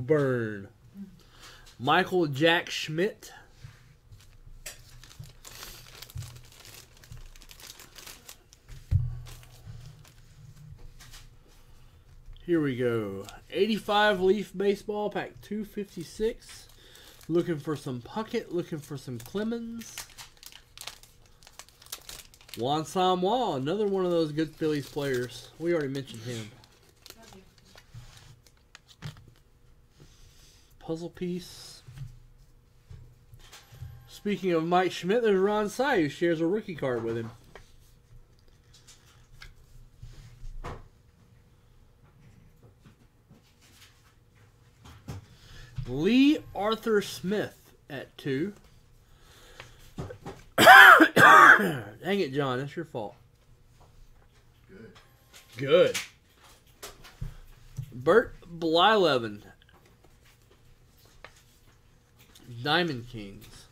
Burn. Michael Jack Schmidt. Here we go. 85 Leaf Baseball, pack 256. Looking for some Puckett, looking for some Clemens. Juan Samuel, another one of those good Phillies players. We already mentioned him. Puzzle piece. Speaking of Mike Schmidt, there's Ron Cey who shares a rookie card with him. Lee Arthur Smith at two. Dang it, John. That's your fault. Good. Good. Bert Blyleven. Diamond Kings.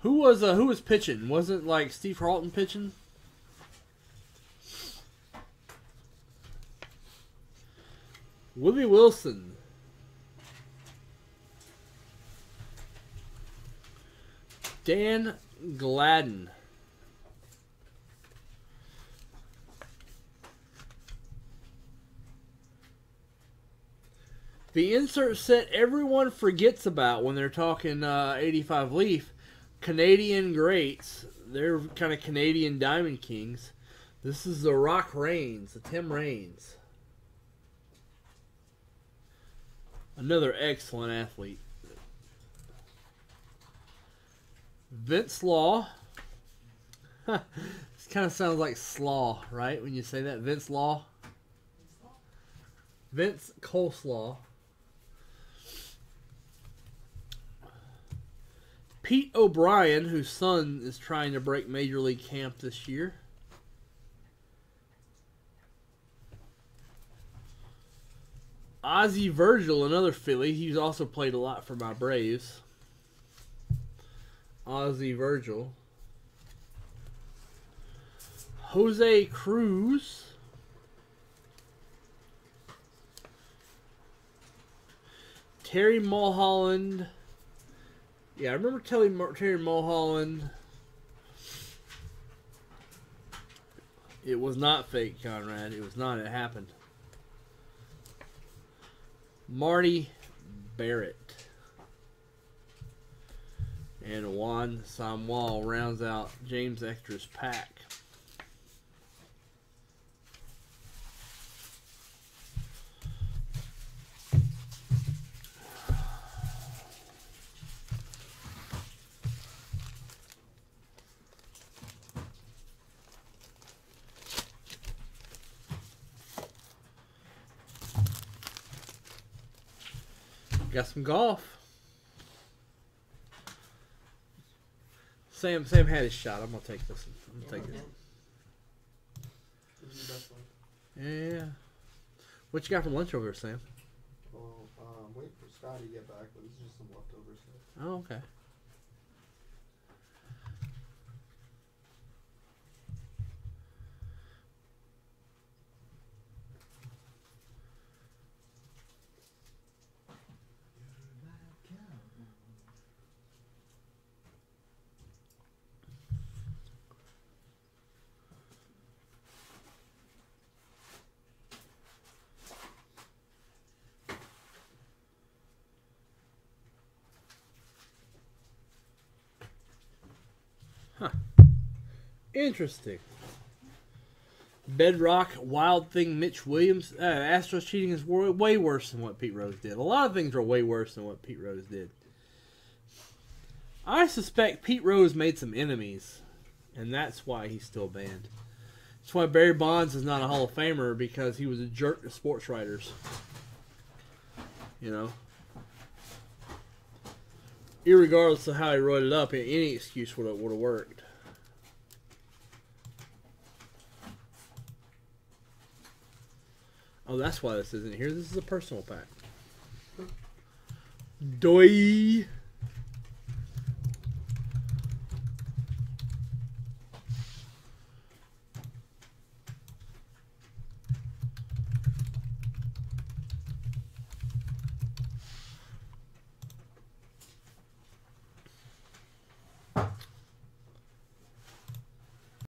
Who was uh, who was pitching? Wasn't like Steve Carlton pitching? Willie Wilson. Dan Gladden. The insert set everyone forgets about when they're talking uh, 85 Leaf. Canadian greats. They're kind of Canadian Diamond Kings. This is the Rock Raines, the Tim Raines. Another excellent athlete. Vince Law. this kind of sounds like slaw, right? When you say that, Vince Law. Vince Coleslaw. Pete O'Brien, whose son is trying to break Major League Camp this year. Ozzie Virgil, another Philly. He's also played a lot for my Braves. Ozzie Virgil. Jose Cruz. Terry Mulholland. Yeah, I remember telling Terry Mulholland it was not fake, Conrad. It was not. It happened. Marty Barrett. And Juan Samuel rounds out James Extra's pack. Got some golf. Sam Sam had his shot. I'm gonna take this one. I'm gonna take this. This is the best one. Yeah. What you got for lunch over here, Sam? Well, um, wait for Scotty to get back, but this is just some leftover stuff. Oh, okay. Interesting. Bedrock, Wild Thing, Mitch Williams. Uh, Astros cheating is way, worse than what Pete Rose did. A lot of things are way worse than what Pete Rose did. I suspect Pete Rose made some enemies, and that's why he's still banned. That's why Barry Bonds is not a Hall of Famer because he was a jerk to sports writers. You know? Irregardless of how he wrote it up, any excuse would have worked. Oh, that's why this isn't here. This is a personal pack. Doi.